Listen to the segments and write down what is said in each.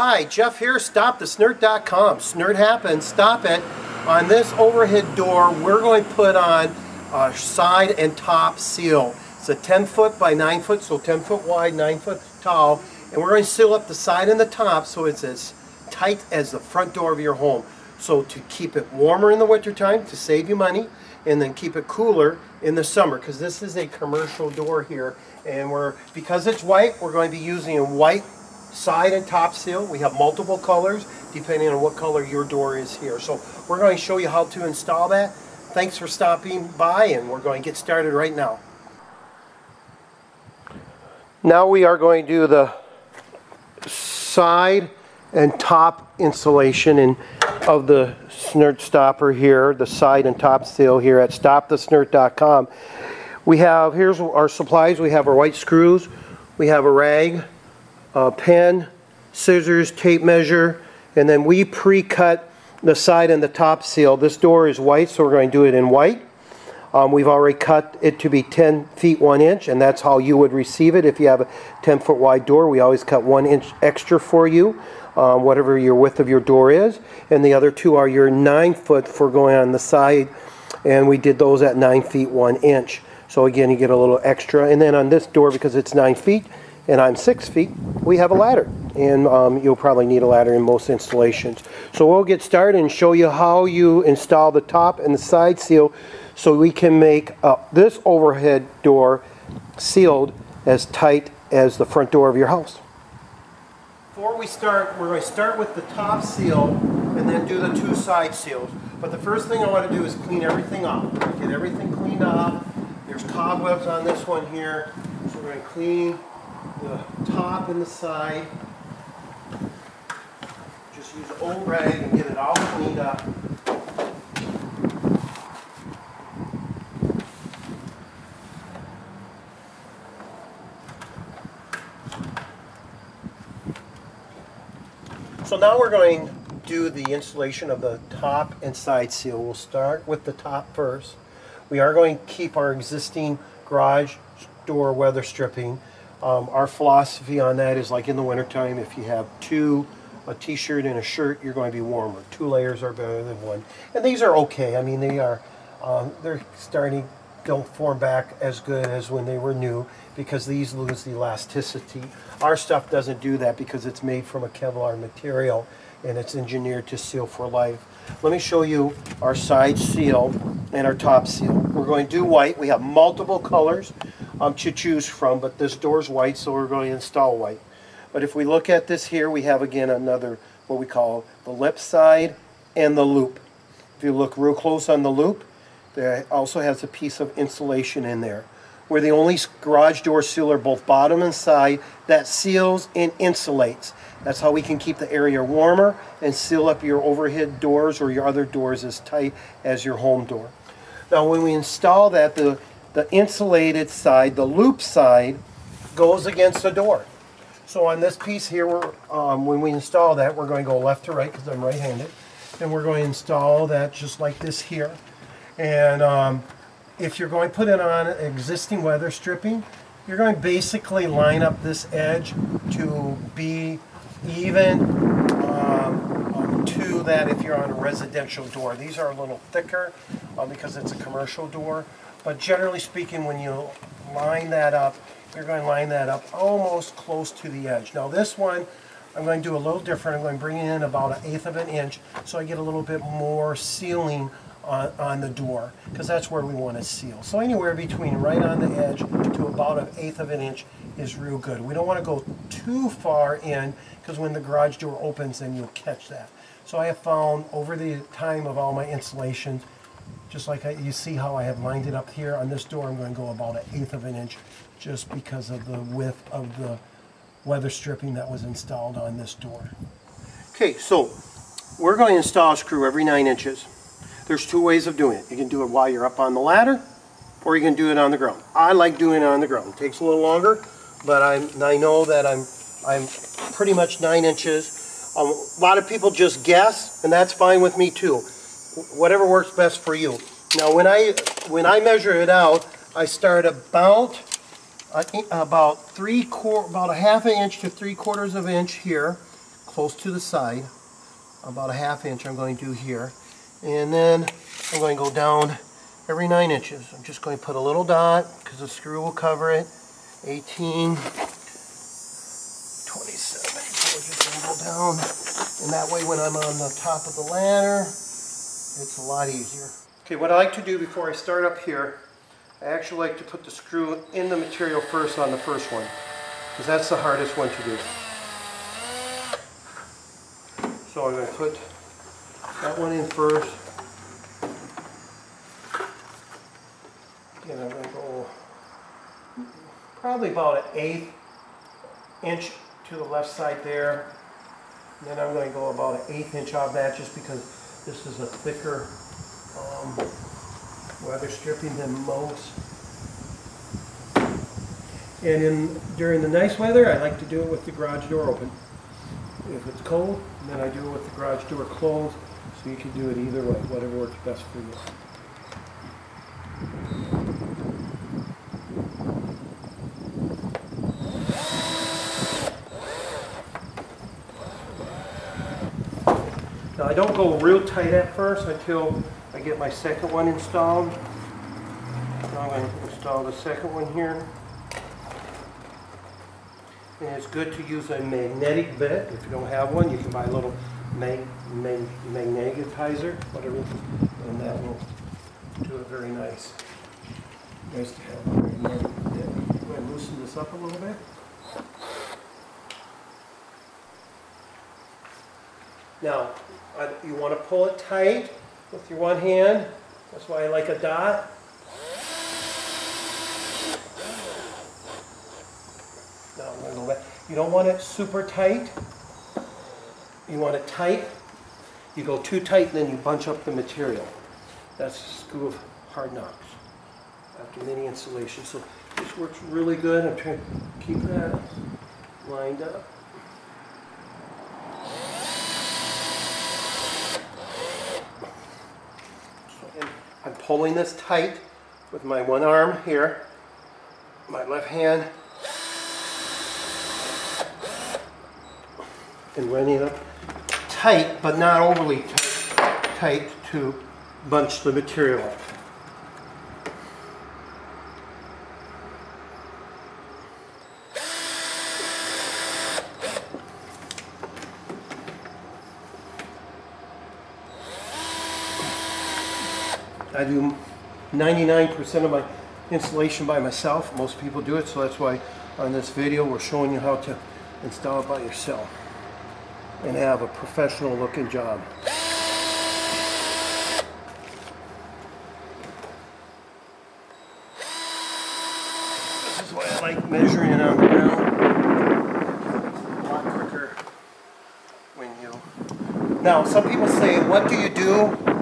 Hi, Jeff here, stopthesnirt.com. Snirt happens, stop it. On this overhead door, we're going to put on a side and top seal. It's a 10 foot by 9 foot, so 10 foot wide, 9 foot tall. And we're going to seal up the side and the top so it's as tight as the front door of your home. So to keep it warmer in the wintertime, to save you money, and then keep it cooler in the summer, because this is a commercial door here. And we're, because it's white, we're going to be using a white side and top seal. We have multiple colors depending on what color your door is here. So we're going to show you how to install that. Thanks for stopping by and we're going to get started right now. Now we are going to do the side and top insulation and of the SnirtStopper here, the side and top seal here at stopthesnirt.com. We have, here's our supplies. We have our white screws. We have a rag, a pen, scissors, tape measure, and then we pre-cut the side and the top seal. This door is white, so we're going to do it in white. Um, we've already cut it to be 10 feet 1 inch, and that's how you would receive it if you have a 10 foot wide door. We always cut 1 inch extra for you, um, whatever your width of your door is. And the other two are your 9 foot for going on the side, and we did those at 9 feet 1 inch. So again, you get a little extra. And then on this door, because it's 9 feet, and I'm six feet, we have a ladder. And um, you'll probably need a ladder in most installations. So we'll get started and show you how you install the top and the side seal so we can make uh, this overhead door sealed as tight as the front door of your house. Before we start, we're going to start with the top seal and then do the two side seals. But the first thing I want to do is clean everything up. Get everything cleaned up. There's cobwebs on this one here. So we're going to clean the top and the side. Just use an old rag and get it all cleaned up. So now we're going to do the installation of the top and side seal. We'll start with the top first. We are going to keep our existing garage door weather stripping um, our philosophy on that is like in the wintertime, if you have two, a t-shirt and a shirt, you're going to be warmer. Two layers are better than one. And these are okay. I mean, they are, um, they're starting, don't form back as good as when they were new because these lose the elasticity. Our stuff doesn't do that because it's made from a Kevlar material and it's engineered to seal for life. Let me show you our side seal and our top seal. We're going to do white. We have multiple colors um, to choose from, but this door's white, so we're going to install white. But if we look at this here, we have again another, what we call the lip side and the loop. If you look real close on the loop, there also has a piece of insulation in there. We're the only garage door sealer, both bottom and side, that seals and insulates. That's how we can keep the area warmer and seal up your overhead doors or your other doors as tight as your home door. Now when we install that, the the insulated side, the loop side, goes against the door. So on this piece here, um, when we install that, we're going to go left to right because I'm right-handed. And we're going to install that just like this here. And um, if you're going to put it on existing weather stripping, you're going to basically line up this edge to be even um, to that if you're on a residential door. These are a little thicker uh, because it's a commercial door. But generally speaking, when you line that up, you're going to line that up almost close to the edge. Now this one, I'm going to do a little different. I'm going to bring in about an eighth of an inch so I get a little bit more sealing on, on the door because that's where we want to seal. So anywhere between right on the edge to about an eighth of an inch is real good. We don't want to go too far in because when the garage door opens then you'll catch that. So I have found over the time of all my installations just like I, you see how I have lined it up here on this door, I'm going to go about an eighth of an inch just because of the width of the weather stripping that was installed on this door. Okay, so we're going to install a screw every nine inches. There's two ways of doing it. You can do it while you're up on the ladder, or you can do it on the ground. I like doing it on the ground. It takes a little longer, but I'm, I know that I'm, I'm pretty much nine inches. Um, a lot of people just guess, and that's fine with me too whatever works best for you. Now when I when I measure it out, I start about uh, about three quarter about a half an inch to three quarters of an inch here, close to the side, about a half inch I'm going to do here. And then I'm going to go down every nine inches. I'm just going to put a little dot because the screw will cover it. 18, 27. So just going to go down. And that way when I'm on the top of the ladder, it's a lot easier. Okay, what I like to do before I start up here, I actually like to put the screw in the material first on the first one. Because that's the hardest one to do. So I'm going to put that one in first. And I'm going to go probably about an eighth inch to the left side there. And then I'm going to go about an eighth inch off that just because this is a thicker um, weather stripping than most. And in during the nice weather, I like to do it with the garage door open. If it's cold, then I do it with the garage door closed, so you can do it either way, whatever works best for you. Now I don't go real tight at first until I get my second one installed. Now I'm going to install the second one here. And it's good to use a magnetic bit. If you don't have one, you can buy a little mag mag magnetizer, whatever, and that will do it very nice. Nice to have a magnetic bit. I'm going to loosen this up a little bit. Now, uh, you want to pull it tight with your one hand. That's why I like a dot. Now going to go. You don't want it super tight. You want it tight. You go too tight, and then you bunch up the material. That's the school of hard knocks after many installations. So this works really good. I'm trying to keep that lined up. And Pulling this tight with my one arm here, my left hand, and running up tight, but not overly tight, tight to bunch the material up. I do 99% of my installation by myself. Most people do it, so that's why on this video we're showing you how to install it by yourself and have a professional looking job. This is why I like measuring it on the ground. A lot quicker when you... Now, some people say, what do you do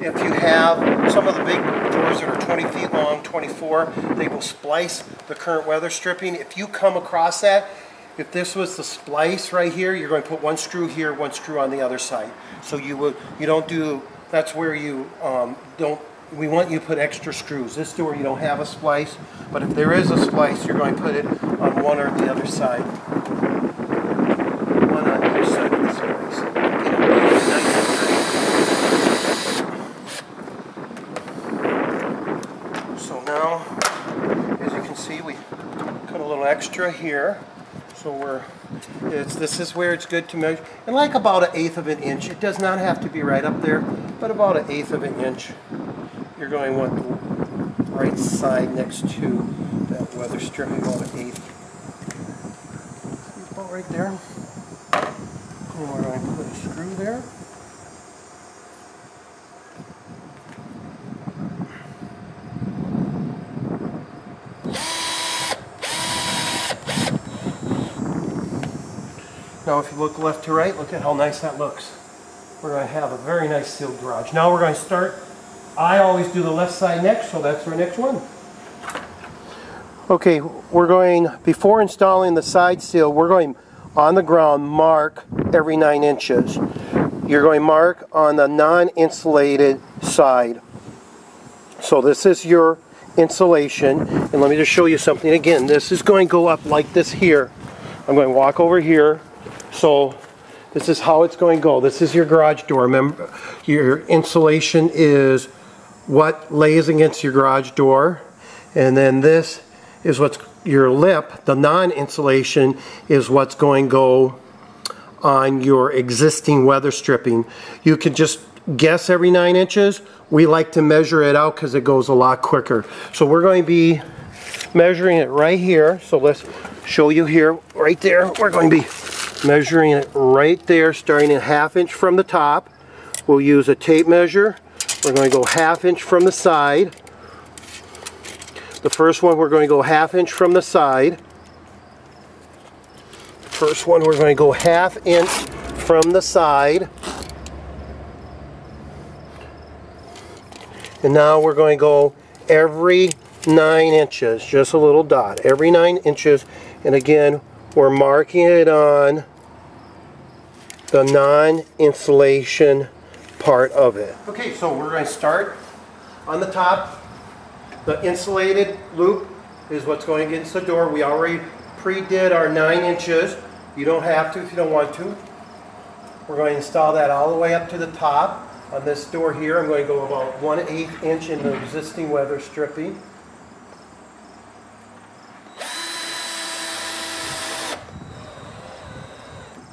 if you have some of the big doors that are 20 feet long, 24, they will splice the current weather stripping. If you come across that, if this was the splice right here, you're going to put one screw here, one screw on the other side. So you would, you don't do, that's where you um, don't, we want you to put extra screws. This door you don't have a splice, but if there is a splice, you're going to put it on one or the other side. One on each side of the splice. Get it nice and tight. So now, as you can see, we put a little here. So we're, it's, this is where it's good to measure. And like about an eighth of an inch. It does not have to be right up there, but about an eighth of an inch. You're going want the right side next to that weather strip, about an eighth. About right there. And we're going to put a screw there. Now if you look left to right, look at how nice that looks. We're going to have a very nice sealed garage. Now we're going to start, I always do the left side next, so that's our next one. Okay, we're going, before installing the side seal, we're going on the ground mark every nine inches. You're going to mark on the non-insulated side. So this is your insulation, and let me just show you something again. This is going to go up like this here. I'm going to walk over here. So This is how it's going to go. This is your garage door. Remember, your insulation is what lays against your garage door. And then this is what's your lip, the non-insulation is what's going to go on your existing weather stripping. You can just guess every nine inches. We like to measure it out because it goes a lot quicker. So we're going to be measuring it right here. So let's show you here, right there. We're going to be measuring it right there, starting at half inch from the top. We'll use a tape measure. We're going to go half inch from the side. The first one we're going to go half inch from the side. First one we're going to go half inch from the side. And now we're going to go every nine inches, just a little dot, every nine inches. And again, we're marking it on the non-insulation part of it. Okay, so we're going to start on the top. The insulated loop is what's going against the door. We already pre-did our nine inches. You don't have to if you don't want to. We're going to install that all the way up to the top. On this door here, I'm going to go about 1 8 inch in the existing weather stripping.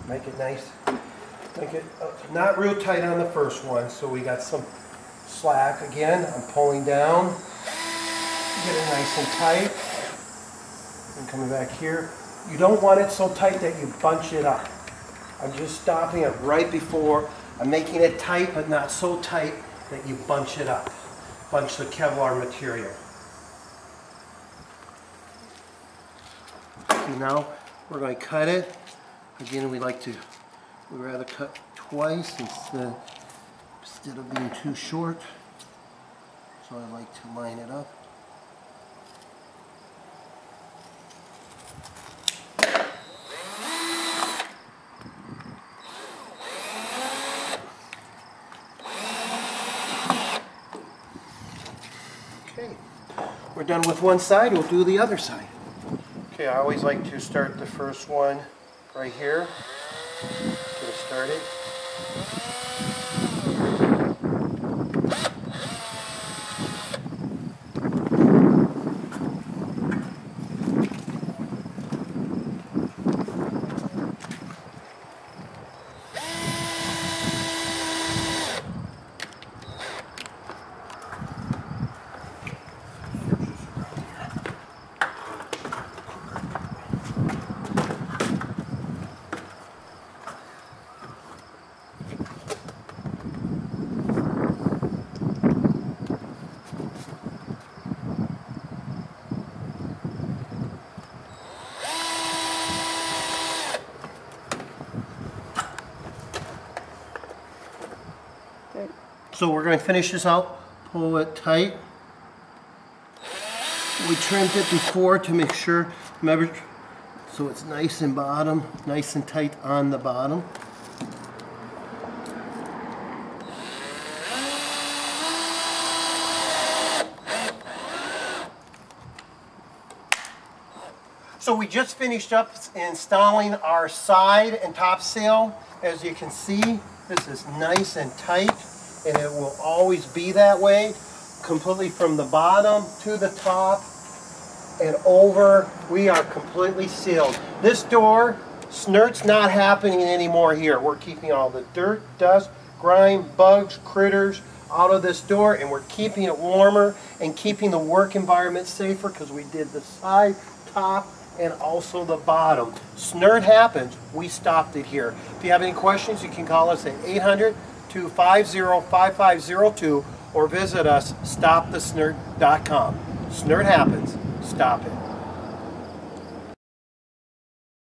Make it nice. Make it uh, not real tight on the first one, so we got some slack again. I'm pulling down. Get it nice and tight. And coming back here. You don't want it so tight that you bunch it up. I'm just stopping it right before. I'm making it tight, but not so tight that you bunch it up. Bunch the Kevlar material. Okay, now we're going to cut it. Again, we like to, we rather cut twice instead, instead of being too short. So I like to line it up. Okay, we're done with one side, we'll do the other side. Okay, I always like to start the first one right here. Started. So we're going to finish this out, pull it tight. We trimmed it before to make sure, remember, so it's nice and bottom, nice and tight on the bottom. So we just finished up installing our side and top sail. As you can see, this is nice and tight and it will always be that way completely from the bottom to the top and over. We are completely sealed. This door snirt's not happening anymore here. We're keeping all the dirt dust grime bugs critters out of this door and we're keeping it warmer and keeping the work environment safer because we did the side top and also the bottom. Snirt happens. We stopped it here. If you have any questions you can call us at 800 250-5502 or visit us stopthesnirt.com. Snirt happens. Stop it.